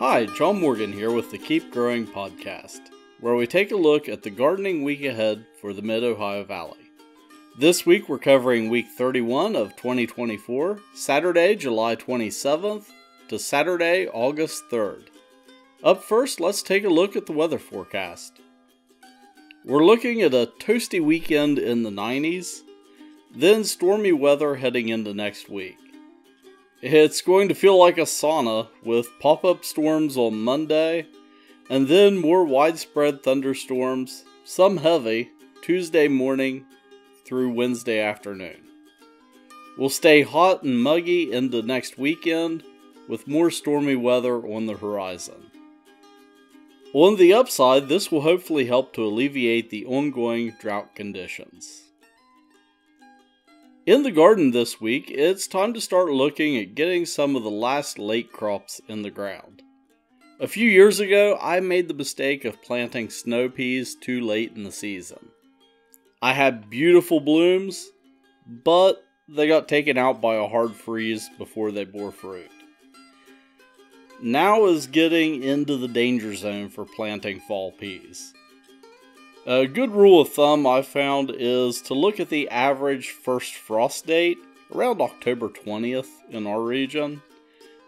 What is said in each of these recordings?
Hi, John Morgan here with the Keep Growing podcast, where we take a look at the gardening week ahead for the Mid Ohio Valley. This week we're covering week 31 of 2024, Saturday, July 27th to Saturday, August 3rd. Up first, let's take a look at the weather forecast. We're looking at a toasty weekend in the 90s, then stormy weather heading into next week. It's going to feel like a sauna with pop up storms on Monday, and then more widespread thunderstorms, some heavy, Tuesday morning through Wednesday afternoon. We'll stay hot and muggy into next weekend with more stormy weather on the horizon. On the upside, this will hopefully help to alleviate the ongoing drought conditions. In the garden this week, it's time to start looking at getting some of the last late crops in the ground. A few years ago, I made the mistake of planting snow peas too late in the season. I had beautiful blooms, but they got taken out by a hard freeze before they bore fruit. Now is getting into the danger zone for planting fall peas. A good rule of thumb I've found is to look at the average first frost date, around October 20th in our region,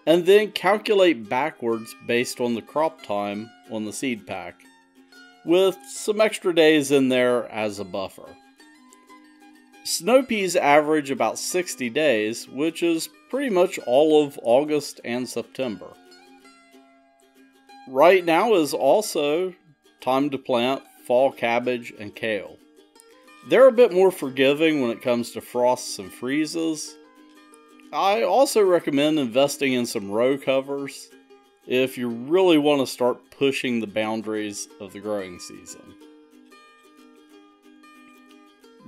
and then calculate backwards based on the crop time on the seed pack, with some extra days in there as a buffer. Snow peas average about 60 days, which is pretty much all of August and September. Right now is also time to plant fall cabbage, and kale. They're a bit more forgiving when it comes to frosts and freezes. I also recommend investing in some row covers if you really want to start pushing the boundaries of the growing season.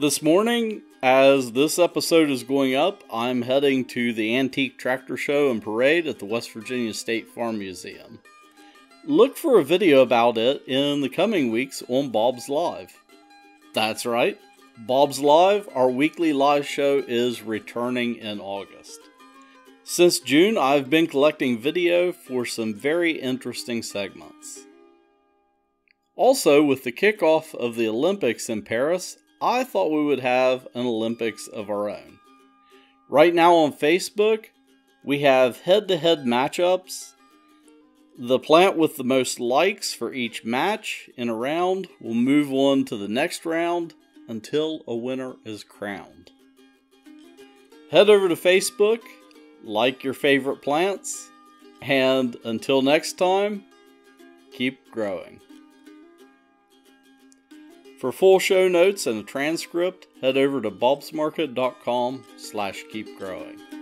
This morning, as this episode is going up, I'm heading to the Antique Tractor Show and Parade at the West Virginia State Farm Museum. Look for a video about it in the coming weeks on Bob's Live. That's right, Bob's Live, our weekly live show, is returning in August. Since June, I've been collecting video for some very interesting segments. Also, with the kickoff of the Olympics in Paris, I thought we would have an Olympics of our own. Right now on Facebook, we have head to head matchups the plant with the most likes for each match in a round will move on to the next round until a winner is crowned. Head over to Facebook, like your favorite plants, and until next time, keep growing. For full show notes and a transcript, head over to bobsmarket.com slash keepgrowing.